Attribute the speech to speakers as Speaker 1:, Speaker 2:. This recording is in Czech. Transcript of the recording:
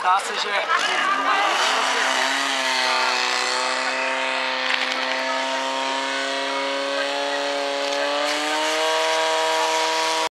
Speaker 1: zdá se, že